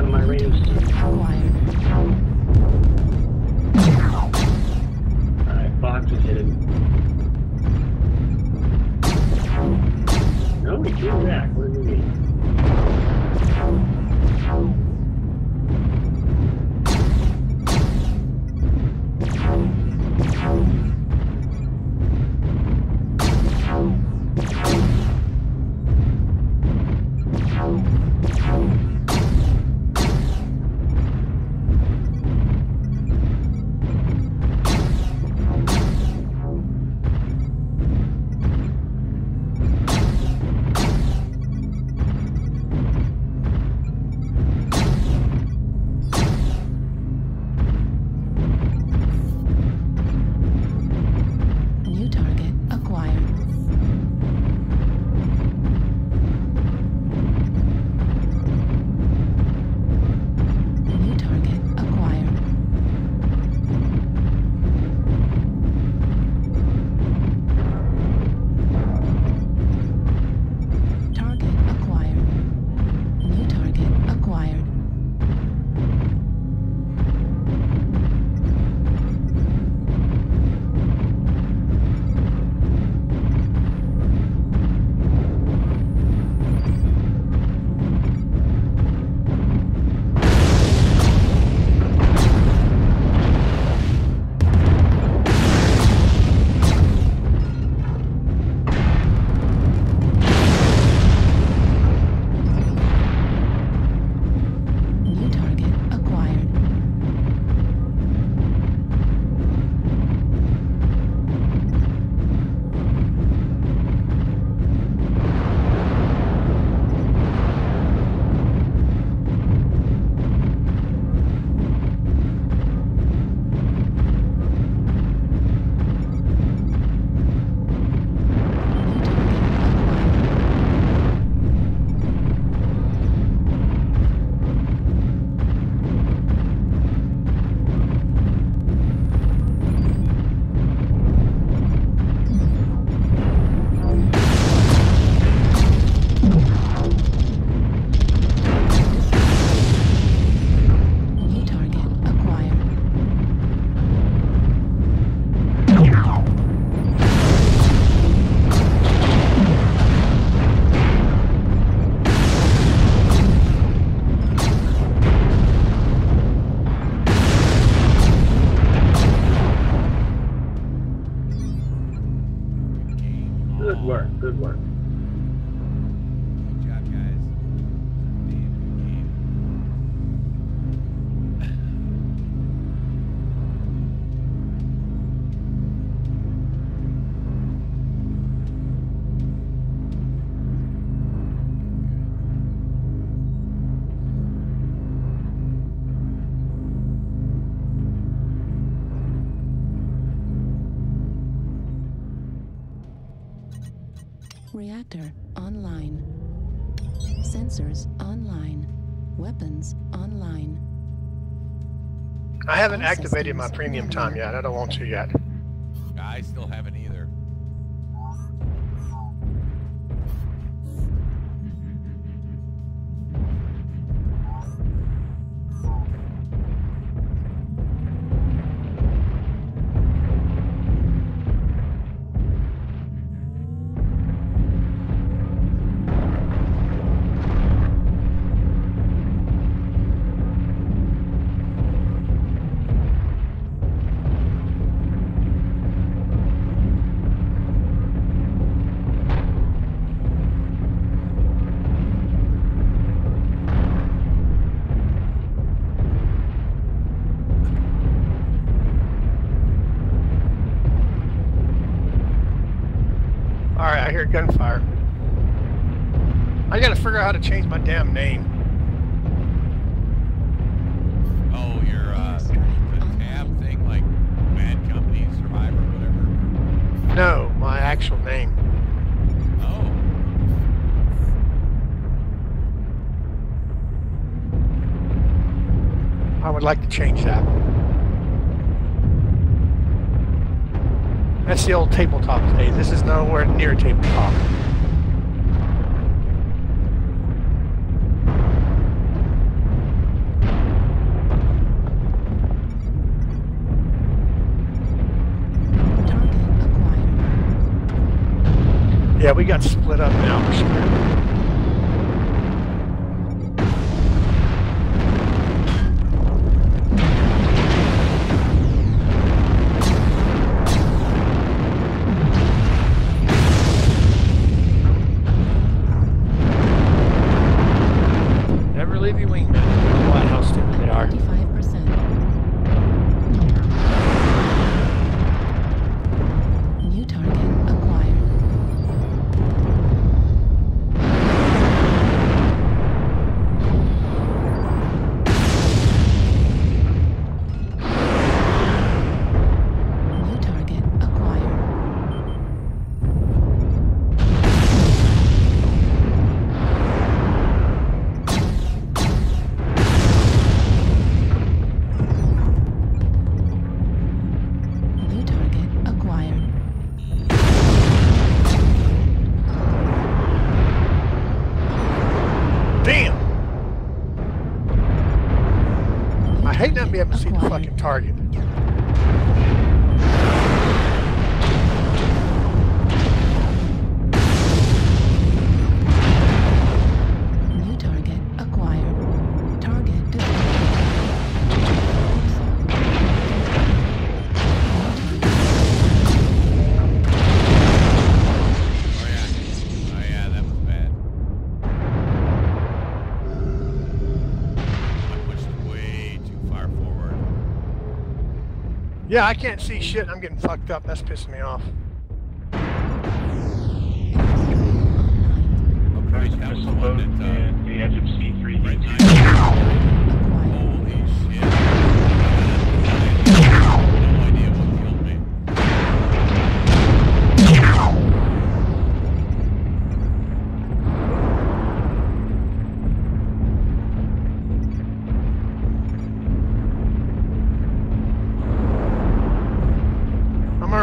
out of my range. Alright, box is hidden. No, he came back. Reactor online. Sensors online. Weapons online. I haven't All activated my premium time yet. I don't want to yet. I still haven't either. I gotta figure out how to change my damn name. Oh, your uh, the tab thing, like Bad Company, Survivor, whatever. No, my actual name. Oh, I would like to change that. That's the old tabletop days. This is nowhere near tabletop. Yeah, we got split up now. Target. Yeah, I can't see shit. I'm getting fucked up. That's pissing me off. Right, that was the one that. Uh, the edge of C3.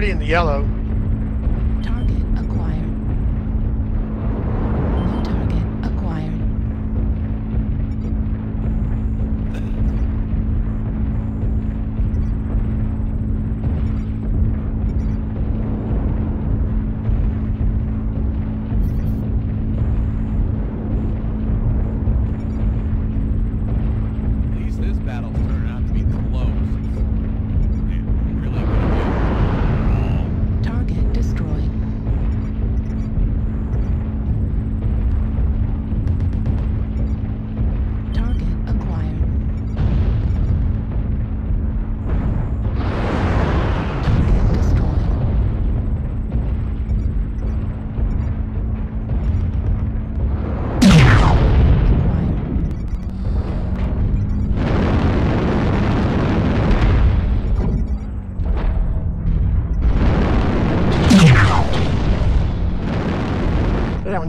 Already in the yellow.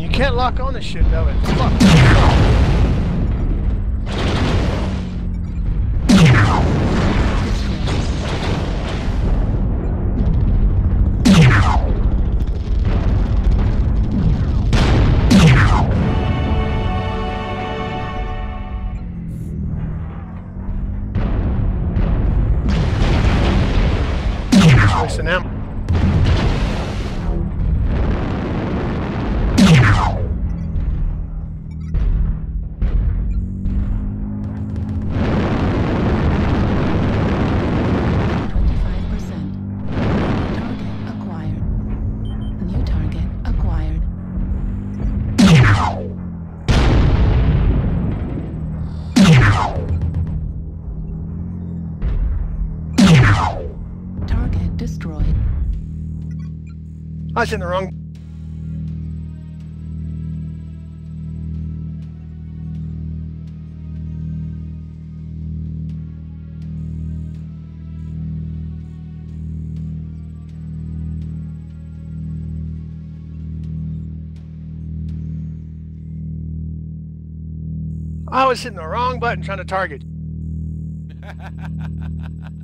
You can't lock on this shit, though. It's. I was in the wrong. I was hitting the wrong button trying to target.